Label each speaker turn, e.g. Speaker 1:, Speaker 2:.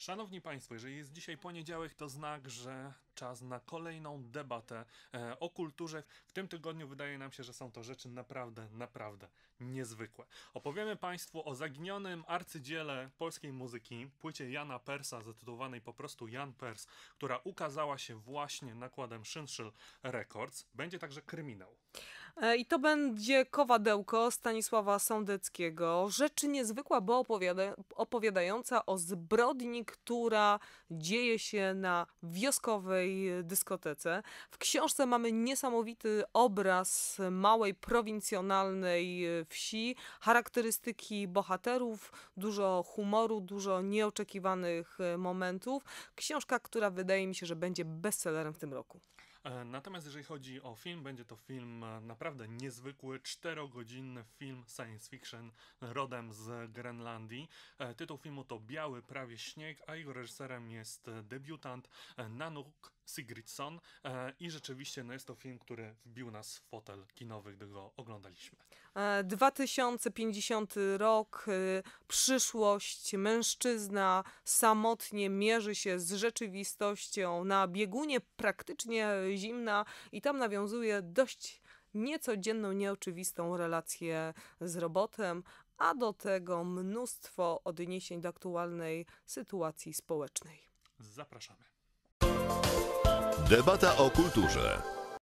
Speaker 1: Szanowni Państwo, jeżeli jest dzisiaj poniedziałek, to znak, że czas na kolejną debatę e, o kulturze. W tym tygodniu wydaje nam się, że są to rzeczy naprawdę, naprawdę niezwykłe. Opowiemy Państwu o zaginionym arcydziele polskiej muzyki, płycie Jana Persa, zatytułowanej po prostu Jan Pers, która ukazała się właśnie nakładem Szynszyl Records. Będzie także kryminał.
Speaker 2: E, I to będzie kowadełko Stanisława Sądeckiego. Rzeczy niezwykła, bo opowiada, opowiadająca o zbrodni, która dzieje się na wioskowej dyskotece. W książce mamy niesamowity obraz małej, prowincjonalnej wsi, charakterystyki bohaterów, dużo humoru, dużo nieoczekiwanych momentów. Książka, która wydaje mi się, że będzie bestsellerem w tym roku.
Speaker 1: E, Natomiast jeżeli chodzi o film, będzie to film e, naprawdę niezwykły, czterogodzinny film science fiction rodem z Grenlandii. E, Tytuł filmu to Biały prawie śnieg, a jego reżyserem jest debiutant Nanook Sigurdsson E, i rzeczywiście no jest to film, który wbił nas w fotel kinowy, gdy go oglądaliśmy.
Speaker 2: E, 2050 rok, e, przyszłość, mężczyzna samotnie mierzy się z rzeczywistością na biegunie praktycznie zimna i tam nawiązuje dość niecodzienną, nieoczywistą relację z robotem, a do tego mnóstwo odniesień do aktualnej sytuacji społecznej.
Speaker 1: Zapraszamy.
Speaker 3: Debata o kulturze.